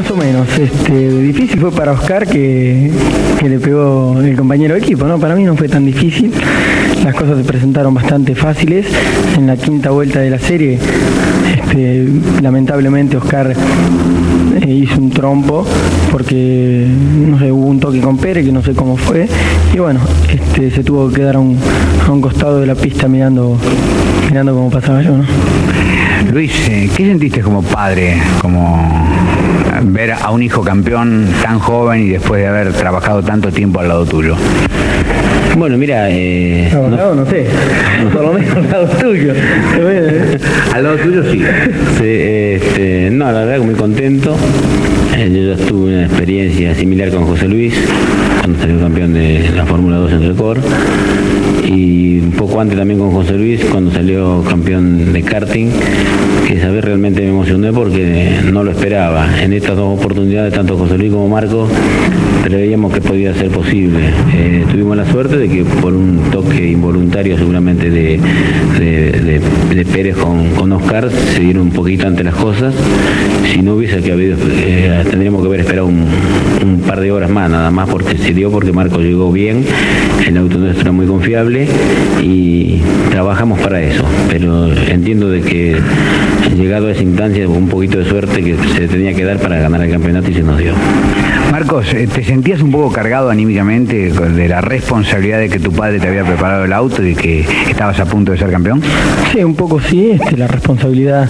más o menos. Este, difícil fue para Oscar que, le pegó el compañero de equipo, ¿no? Para mí no fue tan difícil. Las cosas se presentaron bastante fáciles. En la quinta vuelta de la serie, este, lamentablemente Oscar eh, hizo un trompo porque no sé, hubo un toque con Pérez que no sé cómo fue. Y bueno, este, se tuvo que quedar a un, a un costado de la pista mirando, mirando cómo pasaba yo, ¿no? Luis, eh, ¿qué sentiste como padre, como ver a un hijo campeón tan joven y después de haber trabajado tanto tiempo al lado tuyo? Bueno, mira, eh, no, sé, por lo menos al lado tuyo. al lado tuyo sí. Sí, este, no, la verdad que muy contento. Eh, Yo ya tuve una experiencia similar con José Luis, cuando salió campeón de la Fórmula 2 en Record. Y un poco antes también con José Luis, cuando salió campeón de karting, que esa realmente me emocioné porque no lo esperaba. En estas dos oportunidades, tanto José Luis como Marco, preveíamos que podía ser posible. Eh, tuvimos la suerte de que por un toque involuntario seguramente de- de Pérez con, con Oscar se dieron un poquito ante las cosas. Si no hubiese que habido, eh, tendríamos que haber esperado un, un par de horas más, nada más porque se dio porque Marco llegó bien, el auto nuestro era muy confiable y trabajamos para eso. Pero entiendo de que llegado a esa instancia un poquito de suerte que se tenía que dar para ganar el campeonato y se nos dio. Marcos, eh, ¿te sentías un poco cargado anímicamente de la responsabilidad de que tu padre te había preparado el auto y que estabas a punto de ser campeón? Sí, un poco sí, este, la responsabilidad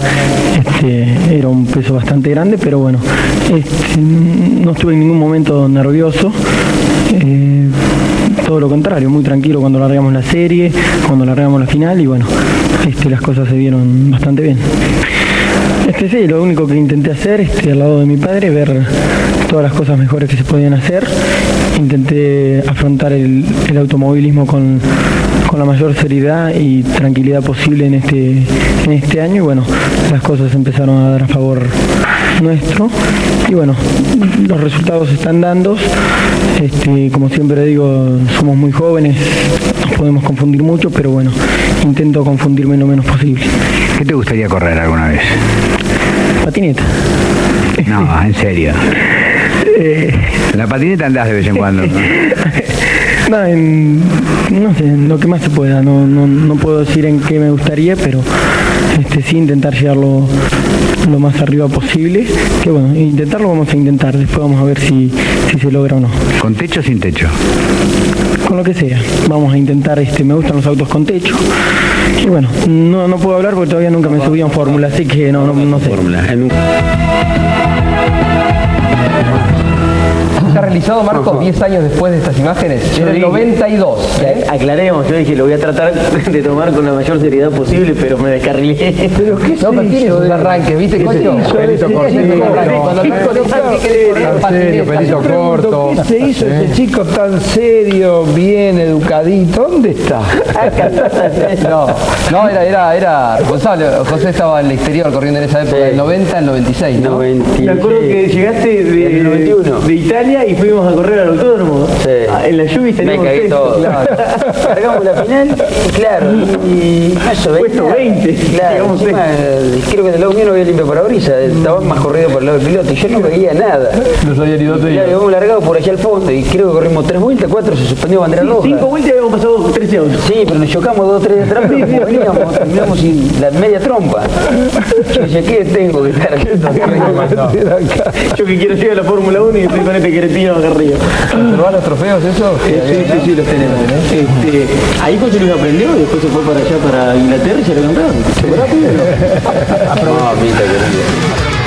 este, era un peso bastante grande, pero bueno, este, no estuve en ningún momento nervioso. eh, todo lo contrario, muy tranquilo cuando largamos la serie, cuando largamos la final y bueno, este, las cosas se dieron bastante bien. Este sí, lo único que intenté hacer este, al lado de mi padre, ver todas las cosas mejores que se podían hacer. Intenté afrontar el, el automovilismo con, con la mayor seriedad y tranquilidad posible en este, en este año y bueno, las cosas empezaron a dar a favor nuestro y bueno, los resultados se están dando. Este, como siempre digo, somos muy jóvenes, nos podemos confundir mucho, pero bueno, intento confundirme lo menos posible. ¿Qué te gustaría correr alguna vez? Patineta. No, en serio. Eh, La patineta andás de vez en cuando. ¿no? no, en- no sé, en lo que más se pueda. No, no, no puedo decir en qué me gustaría, pero este, sí intentar llegarlo lo más arriba posible. Que bueno, intentarlo vamos a intentar. Después vamos a ver si, si se logra o no. ¿Con techo o sin techo? Con lo que sea. Vamos a intentar, este, me gustan los autos con techo. Y bueno, no, no puedo hablar porque todavía nunca me subí en fórmula, así que no, no, no sé. Fórmula. Está realizado, Marcos, 10 años después de estas imágenes. En el 92. ¿eh? Aclaremos, yo dije lo voy a tratar de tomar con la mayor seriedad posible, pero me descarrilé. Pero qué No, pero tiene sus arranques, ¿viste, Cocho? Pelito cortito. arranque pelito corto. ¿Qué se hizo ese chico tan serio, bien educadito? ¿Dónde está? No, no, era, era, era responsable. José estaba en el exterior corriendo en esa época, del 90 al 96, ¿no? Me acuerdo que llegaste de, de Italia y fuimos a correr al autódromo. Ah, En la lluvia Me teníamos cagué sexto, todo. claro. Cargamos la final y claro, y eso, Puesto 20, Claro, encima, eh, creo que del lado mío no había limpio parabrisas, estaba más corrido por el lado del piloto y yo no veía nada. No sabía ni dónde Claro, iba. habíamos largado por allá al fondo y creo que corrimos tres vueltas, cuatro, se suspendió bandera roja. Cinco vueltas y habíamos pasado 13 autos. Sí, pero nos chocamos dos o tres de atrás, pero como veníamos, terminamos sin la media trompa. Yo decía, ¿qué tengo que estar aquí? Yo que quiero llegar a la Fórmula 1 y estoy con este acá arriba. ¿Observás los trofeos esos? Sí, sí, sí, los tenemos. Este, ahí José Luis aprendió y después se fue para allá, para Inglaterra y se lo compraron. Se